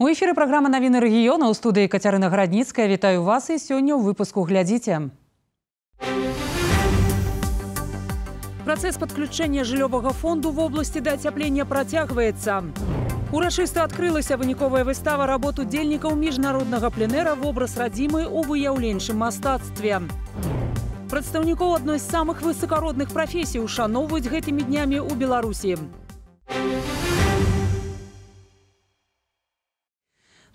У эфіры праграма навіны рэгіёна ў студыі Кацярына Градніцкая. Вітаю вас і сёння ў выпуску глядзіце. Працэс падключэння жыллёвага фонду в обласці да ацяплення працягваецца. Урачыста адкрылася выніковая выстава работ удзельнікаў міжнароднага пленэра вобраз радзімы ў выяўленчым мастацтве. Прадстаўнікоў адной з самых высакародных прафесій ушаноўваюць гэтымі днямі ў Беларусі.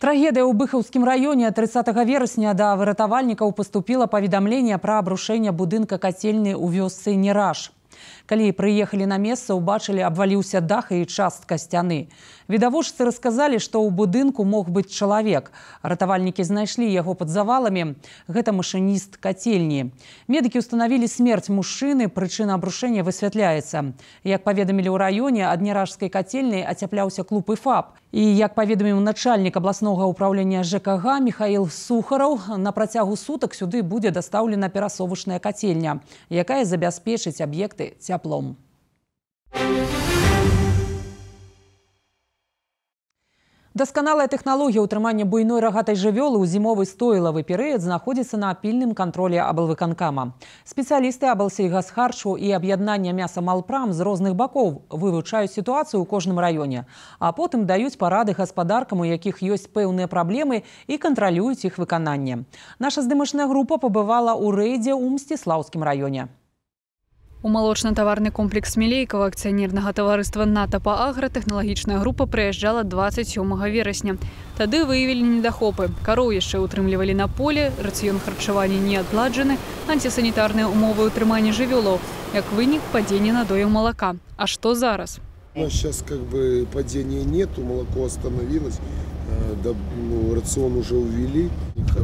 Трагедыя ў быхаўскім раёне 30 верасня да выратавальнікаў паступіла паведамленне пра абрушэнне будынка кацельні ў вёсцы нераж. Калі прыехалі на месца, убачылі, абваліўся дах і частка сцяны. Відавочцы расказалі, што ў будынку мог быць чалавек. Ратавальнікі знайшлі яго пад заваламі. Гэта машыніст кацельні. Медыкі ўстанавілі смерць мужчыны, прычына абрушэння высвятляецца. Як паведамілі ў раёне, ад неражскай кацельнай ацяпляўся клуб і фаб. І як паведаміў начальнік абласнога ўправлення ЖКГ Михаил Сухараў, на працягу сутак сюды будзе дастаўлена перасовачная кацельня, якая забяспечыць аб'екты цяплом. Дасканалая тэхналогія ўтрымання буйной рагатай жывёлы ў зімовы стойлавы перыяд знаходзіцца на пільным кантролі аблвыканкама. Спецыялісты аблсельгасхаршу і аб'яднання мяса малпрам з розных бакоў вывучаюць сітуацыю ў кожным раёне, а потым даюць парады гаспадаркам, у якіх ёсць пэўныя праблемы і кантралююць іх выкананне. Наша здымачная група пабывала ў рэйдзе ў мсціслаўскім раёне. У малочна-таварны комплекс мілейкава акцыянернага таварыства ната па агра тэхналагічная група прыязджала 27 верасня. Тады выявілі недахопы. Кароў яшчэ ўтрымлівалі на поле, рацыён харчавання не адладжаны, антисанітарныя умовы ўтрымання жывёлаў, як вынік падзення надояў малака. А што зараз? У нас сейчас как бы падения нету, молоко остановилось, э, да, ну, рацион уже увели.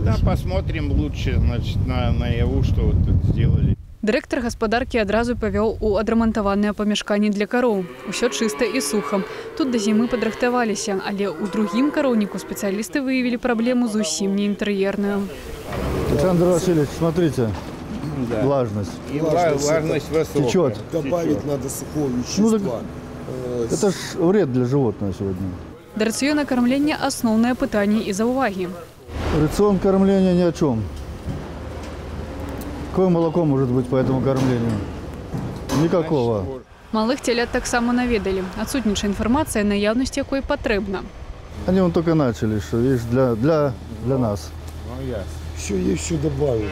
Да, посмотрим лучше значит, на, наяву, что вот тут сделали. Дырэктар гаспадаркі адразу павёў у адрамантаваныя памяшканні для кароў. Усё чыста і суха. Тут да зімы падрыхтаваліся, але ў другім кароўніку спецыялісты выявілі праблему зусім не інтэр'ерную. Александр Васильевич, смотрите, Да. влажность. И Влажность влажность высокая. Течет. Добавить Течет. надо сухого Ну, вещества. Э, Это ж вред для животного сегодня. Да рацыёна кармлення асноўнае пытанне і заўвагі. Рацион кормления ни о чем. Какое молоко может быть по этому кормлению? Никакого. Малых целят таксама наведалі. Адсутнічае інфармацыя, наяўнасць якой патрэбна. Они вон только начали, что видишь, для, для, для нас. Ну, ясно. Все есть, все добавим.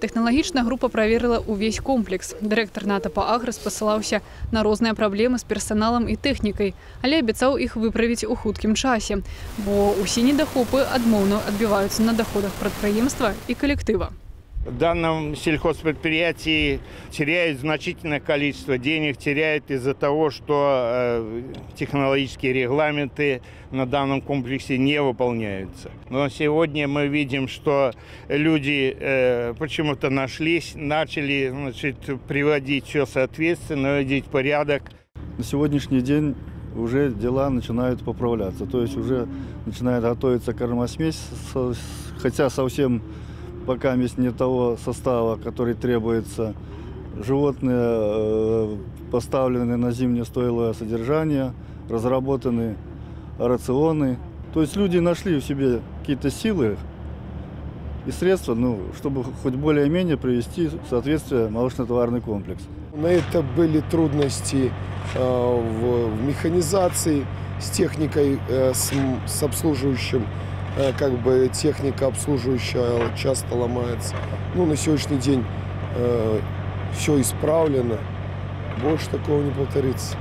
Тэхналагічная група праверыла ўвесь комплекс. Дырэктар ната па агра спасылаўся на розныя праблемы з персаналам і тэхнікай, але абяцаў іх выправіць у хуткім часе, бо ўсе недахопы адмоўна адбіваюцца на даходах прадпрыемства і калектыва. В данном сельхозпредприятии теряют значительное количество денег, теряют из-за того, что э, технологические регламенты на данном комплексе не выполняются. Но сегодня мы видим, что люди э, почему-то нашлись, начали значит, приводить все соответственно, вводить порядок. На сегодняшний день уже дела начинают поправляться. То есть уже начинает готовиться кормосмесь, хотя совсем пока не того состава, который требуется. Животные э, поставлены на зимнее стойлое содержание, разработаны рационы. То есть люди нашли в себе какие-то силы и средства, ну, чтобы хоть более-менее привести в соответствие молочно-товарный комплекс. На это были трудности э, в, механизации, с техникой, э, с обслуживающим. Э, как бы техника обслуживающая часто ломается. Ну, на сегодняшний день все исправлено. Больше такого не повторится.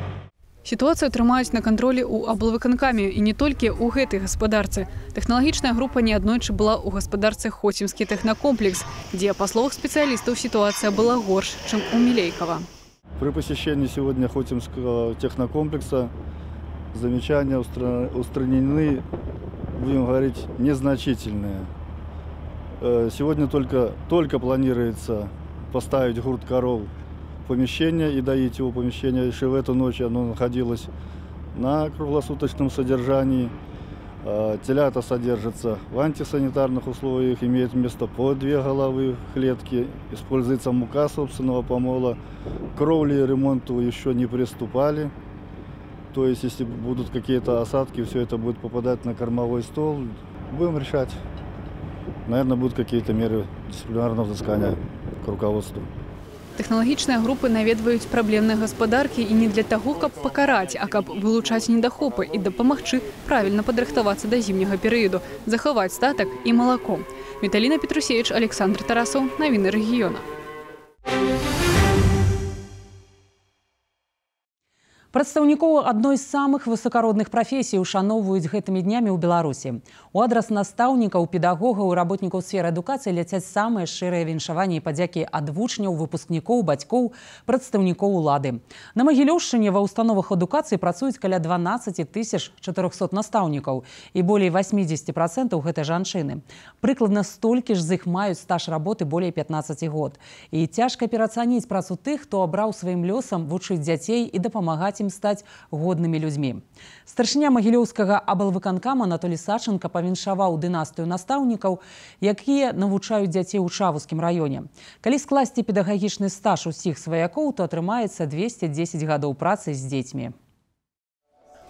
Сітуацыю трымаюць на кантролі ў аблвыканкамі і не толькі ў гэтай гаспадарцы. Тэхналагічная група неаднойчы была ў гаспадарцы Хоцімскі тэхнакомплекс, дзе па словах спецыялістаў сітуацыя была горш, чым у Мілейкава. При посещении сегодня Хотимского технокомплекса замечания устра- устранены, будем говорить, незначительные. Э, Сегодня только, только планируется поставить гурт коров в помещение и доить его помещение. Еще в эту ночь оно находилось на круглосуточном содержании. Э, Телята содержатся в антисанитарных условиях, имеет место по две головы в клетке, используется мука собственного помола. К кровле и ремонту еще не приступали. То есть, если будут какие-то осадки, все это будет попадать на кормовой стол, будем решать. Наверное, будут какие-то меры дисциплинарного взыскания к руководству. Тэхналагічныя групы наведваюць праблемныя гаспадаркі і не для таго, каб пакараць, а каб вылучаць недахопы і дапамагчы правільна падрыхтавацца да зімняга перыяду, захаваць статак і малако. Металіна Петрусевич, Александр Тарасов, навіны рэгіёна. Прадстаўнікоў адной з самых высакародных прафесій ушаноўваюць гэтымі днямі ў Беларусі. У адрас настаўнікаў, педагогаў і работнікаў сферы адукацыі ляцяць самыя шчырыя віншаванні падзякі ад вучняў, выпускнікоў, бацькоў, прадстаўнікоў улады. На Магілёўшчыне ва ўстановах адукацыі працуюць каля 12 тысяч 400 настаўнікаў і болей 80 процентаў гэта жанчыны. Прыкладна столькі ж з іх маюць стаж работы болей 15 год. І цяжка перацаніць працу тых, хто абраў сваім лёсам вучыць дзяцей і дапамагаць ім стаць годнымі людзьмі. Старшыня магілёўскага абалвыканкама Анатолій Саченко павіншаваў дынастыю настаўнікаў, якія навучаюць дзяцей у чавускім раёне. Калі скласці педагагічны стаж усіх сваякоў, то атрымаецца 210 гадоў працы з дзецьмі.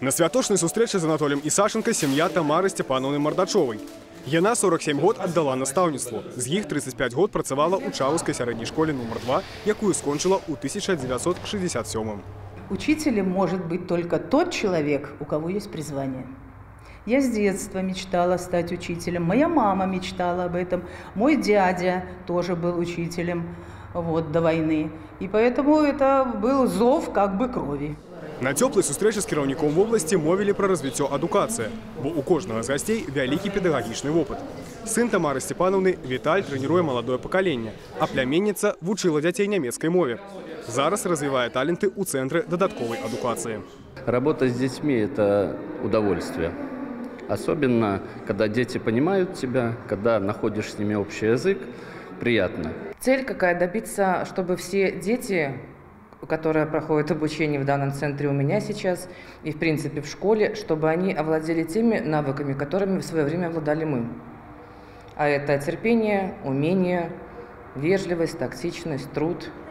На святочнай сустрэчы з Анатолем Ісашенко сям'я Тамары Сцепановны Мардачовай. Яна 47 год аддала настаўніцтву. З іх 35 год працавала ў Чаўскай сярэдняй школе нумар 2, якую скончыла ў 1967. Учителем может быть только тот человек, у кого есть призвание. Я с детства мечтала стать учителем, моя мама мечтала об этом, мой дядя тоже был учителем вот, до войны. И поэтому это был зов как бы крови. На цёплай сустрэчы з кіраўніком вобласці мовілі пра развіццё адукацыі, бо у кожнага з гасцей вялікі педагагічны вопыт. Сын Тамары Сцепановны Віталь трэніруе маладое пакаленне, а пляменніца вучыла дзяцей нямецкай мове. Зараз развівае таленты ў цэнтры дадатковай адукацыі. Работа с детьми – это удовольствие. Особенно, когда дети понимают тебя, когда находишь с ними общий язык, приятно. Цель какая? Добиться, чтобы все дети, которые проходят обучение в данном центре у меня сейчас и, в принципе, в школе, чтобы они овладели теми навыками, которыми в свое время обладали мы. А это терпение, умение, вежливость, тактичность, труд –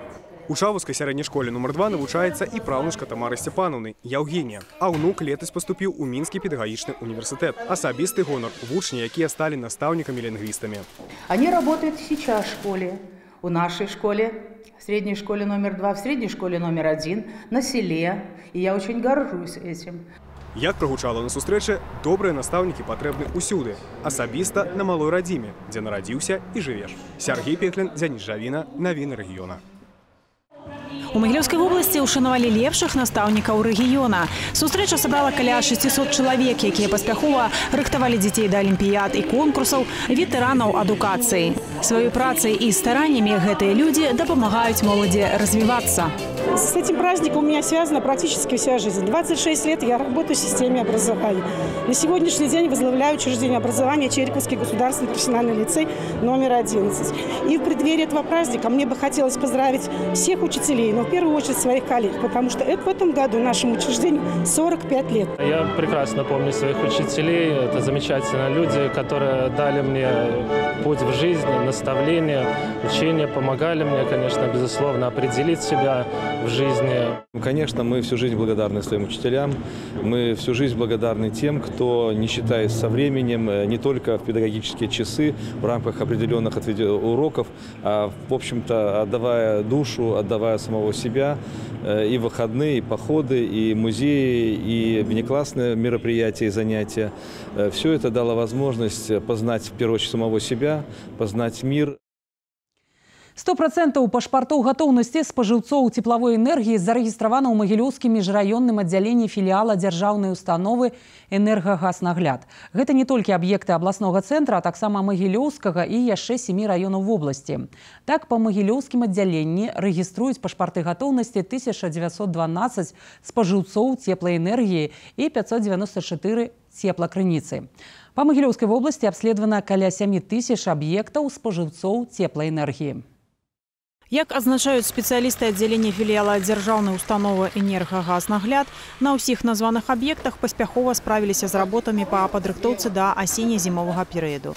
У Чавускай сярэдняй школе нумар 2 навучаецца і праўнучка Тамары Сцепановны Яўгенія. А ўнук летась паступіў у мінскі педагагічны універсітэт. Асабісты гонар вучні, якія сталі настаўнікамі-лінгвістамі. Они работают сейчас в школе, у нашей школе, в средней школе номер два, в средней школе номер один, на селе. И я очень горжусь этим. Як прагучала на сустрэчы, добрыя настаўнікі патрэбны ўсюды, асабіста на малой радзіме, дзе нарадзіўся і жывеш. Сергей Пеклін, Дзяніс Жавіна, навіны рэгіёна. У Магілёўскай вобласці ўшанавалі лепшых настаўнікаў рэгіёна. Сустрэча сабрала каля 600 чалавек, якія паспяхова рыхтавалі дзяцей да алімпіяд і конкурсаў ветэранаў адукацыі. Сваёй працай і стараннямі гэтыя людзі дапамагаюць моладзі развівацца. С этим праздником у меня связана практически вся жизнь. 26 лет я работаю в системе образования. На сегодняшний день возглавляю учреждение образования Череповский государственный профессиональный лицей номер 11. И в преддверии этого праздника мне бы хотелось поздравить всех учителей, но в первую очередь своих коллег, потому что это в этом году нашему учреждению 45 лет. Я прекрасно помню своих учителей. Это замечательные люди, которые дали мне путь в жизнь, наставления, учения, помогали мне, конечно, безусловно, определить себя в жизни. Конечно, мы всю жизнь благодарны своим учителям. Мы всю жизнь благодарны тем, кто, не считаясь со временем, э, не только в педагогические часы, в рамках определенных уроков, а, в общем-то, отдавая душу, отдавая самого себя, э, и выходные, и походы, и музеи, и внеклассные мероприятия и занятия. Э, Все это дало возможность познать, в первую очередь, самого себя, познать мир. Сто процентаў пашпартоў гатоўнасці спажыўцоў цеплавой энергіі зарэгістравана ў магілёўскім міжраённым аддзяленні філіяла дзяржаўнай установы энергагаснагляд. Гэта не толькі аб'екты абласнога цэнтра, а таксама магілёўскага і яшчэ сямі раёнаў вобласці. Так па магілёўскім аддзяленні рэгіструюць пашпарты гатоўнасці 1912 спажыўцоў цеплай энергіі і 594 цеплакрыніцы. Па магілёўскай вобласці абследавана каля 7 тысяч аб'ектаў спажыўцоў цеплай энергіі. Як азначаюць спецыялісты аддзялення філіяла дзяржаўнай установы энергагазнагляд, на ўсіх названых аб'ектах паспяхова справіліся з работамі па падрыхтоўцы да асенне-зімовага перыяду.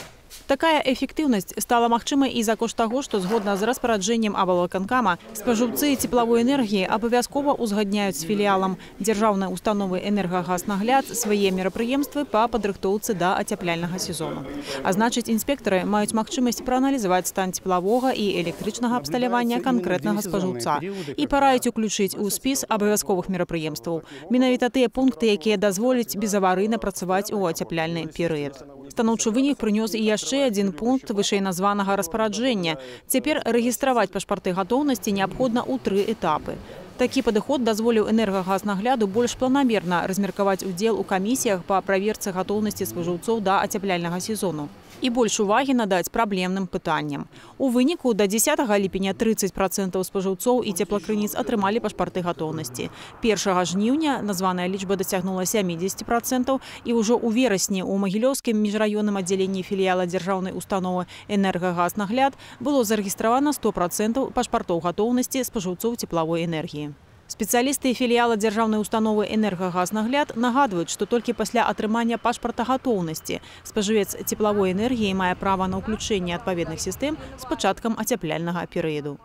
Такая эффектыўнасць стала магчымай і за кошт таго, што згодна з распараджэннем абалваканкама спажыўцы цеплавой энергіі абавязкова ўзгадняюць з філіялам дзяржаўнай установы энергагазнагляд свае мерапрыемствы па падрыхтоўцы да ацяпляльнага сезону. А значыць, інспектары маюць магчымасць прааналізаваць стан цеплавога і электрычнага абсталявання канкрэтнага спажыўца і параіць уключыць у спіс абавязковых мерапрыемстваў. Менавіта тыя пункты, якія дазволяць безаварыйна працаваць у ацяпляльны перыяд. Станоўчы вынік прынёс і яшчэ адзін пункт вышэйназванага распараджэння. Цяпер рэгістраваць пашпарты гатоўнасці неабходна ў тры этапы. Такі падыход дазволіў энергагазнагляду больш планамерна размеркаваць удзел у камісіях па праверцы гатоўнасці спажыўцоў да ацяпляльнага сезону і больш увагі надаць праблемным пытанням. У выніку да 10 ліпеня 30% спажыўцоў і цеплакрыніц атрымалі пашпарты гатоўнасці. Першага жніўня названая лічба дасягнула 70% і ўжо ў верасні ў магілёўскім міжраённым аддзяленні філіяла дзяржаўнай установы энергагазнагляд было зарэгістравана 100% пашпартоў гатоўнасці спажыўцоў цеплавой энергіі. Спецыялісты філіяла дзяржаўнай установы энергагазнагляд нагадваюць, што толькі пасля атрымання пашпарта гатоўнасці спажывец цеплавой энергіі мае права на ўключэнне адпаведных сістэм з пачаткам ацяпляльнага перыяду.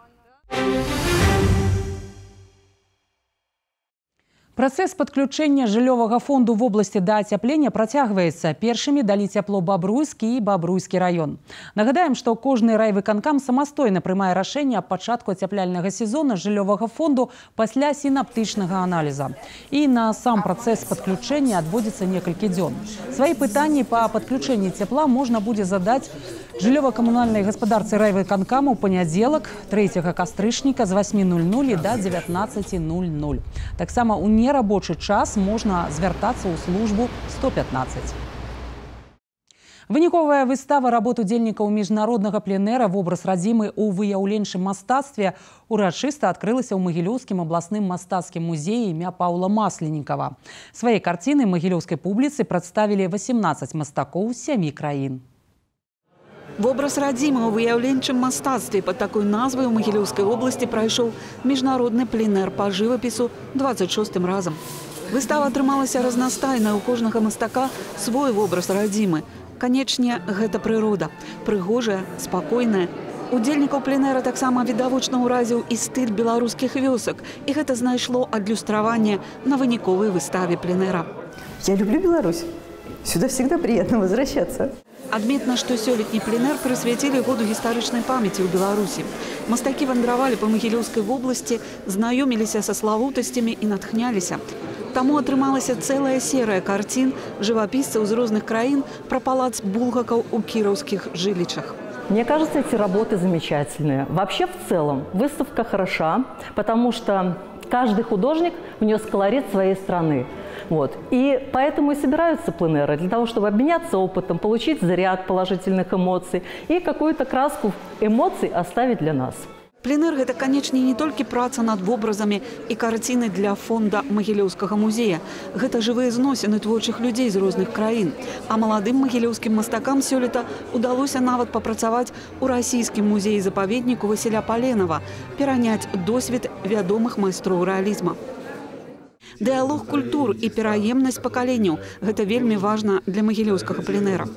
Працэс падключэння жыллёвага фонду в обласці да ацяплення працягваецца. Першымі далі цяпло бабруйскі і бабруйскі раён. Нагадаем, што кожны райвыканкам самастойна прымае рашэнне аб пачатку ацяпляльнага сезона жыллёвага фонду пасля сінаптычнага аналіза. І на сам працэс падключэння адводзіцца некалькі дзён. Сваі пытанні па падключэнні цяпла можна будзе задаць жыллёва-камунальнай гаспадарцы райвыканкаму ў панядзелак 3 кастрычніка з 8:00 до 19:00. Таксама ў не нерабочы час можна звяртацца ў службу 115. Выніковая выстава работ удзельнікаў міжнароднага пленэра вобраз радзімы ў выяўленчым мастацтве урачыста адкрылася ў магілёўскім абласным мастацкім музеі імя Паўла Масленікава. Свае карціны магілёўскай публіцы прадставілі 18 мастакоў сямі краін. Вобраз радзіма ў выяўленчым мастацтве пад такой назвай у магілёўскай вобласці прайшоў міжнародны пленэр па жывапісу 26 разам. Выстава атрымалася разнастайна у кожнага мастака свой вобраз радзімы. Канечне, гэта прырода, прыгожая, спакойная. Удзельнікаў пленэра таксама відавочна ўразіў і стыль беларускіх вёсак, і гэта знайшло адлюстраванне на выніковай выставе пленэра. Я люблю Беларусь. Сюда всегда приятно возвращаться. Адметна, што сёлетні пленэр прысвяцілі году гістарычнай памяці ў Беларусі. Мастакі вандравалі па магілёўскай вобласці, знаёміліся са славутасцямі і натхняліся. Таму атрымалася цэлая серыя карцін жывапісцаў з розных краін пра палац булгакаў у кіраўскіх жылічах. Мне кажется, эти работы замечательные. Вообще, в целом, выставка хороша, потому что каждый художник внес колорит своей страны. Вот. И поэтому и собираются пленеры, для того, чтобы обменяться опытом, получить заряд положительных эмоций и какую-то краску эмоций оставить для нас. Пленэр гэта, канечне, не толькі праца над вобразамі і карціны для фонда магілёўскага музея. Гэта жывыя зносіны творчых людзей з розных краін. А маладым магілёўскім мастакам сёлета удалося нават папрацаваць у расійскім музеі-запаведніку Васіля Паленова, пераняць досвед вядомых майстроў рэалізма. Дыалог культур и пераемнасць поколению – это вельми важно для магілёўскага пленэра.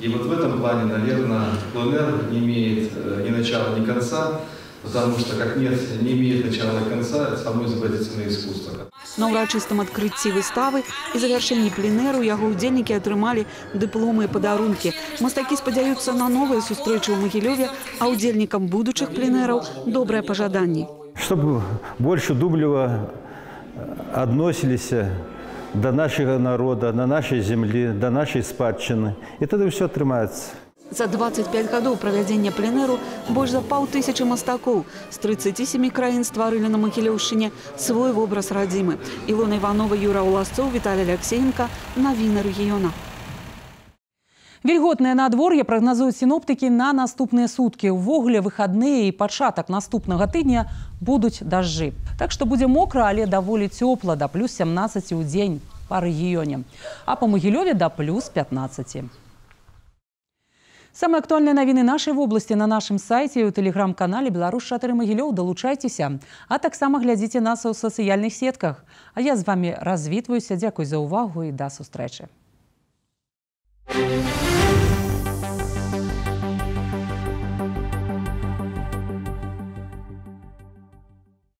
И вот в этом плане, наверное, пленэр не имеет э, ни начала, ни конца, потому что как нет, не имеет начала и конца само изобразительное искусство. На ўрачыстым адкрыцці выставы і завяршэнні пленэру яго ўдзельнікі атрымалі дыпломы і падарункі. Мастакі спадзяюцца на новыя сустрэчы ў Магілёве, а ўдзельнікам будучых пленэраў добрыя пажаданні. Чтобы больше дублево относились до нашего народа, на нашей земле, до нашей спадчыны. И тогда все атрымаецца. За 25 гадоў правядзення пленэру больш за паўтысячы мастакоў з 37 краін стварылі на Макілеўшчыне свой вобраз радзімы. Ілона Іванова, Юра Уласцоў, Віталій Алексеенко, навіны рэгіёна. Вільготнае надвор'е прагназуюць сіноптыкі на наступныя суткі. Увогуле выхадныя і пачатак наступнага тыдня будуць дажджы. Так што будзе мокра, але даволі цёпла да плюс 17 ў дзень па рэгіёне. А па Магілёве да плюс 15. Самыя актуальныя навіны нашай вобласці на нашым сайце і ў тэлеграм-канале Беларусь шатары Магілёў далучайцеся, а таксама глядзіце нас у сацыяльных сетках. А я з вами развітваюся, дзякуй за ўвагу і да сустрэчы. Thank you.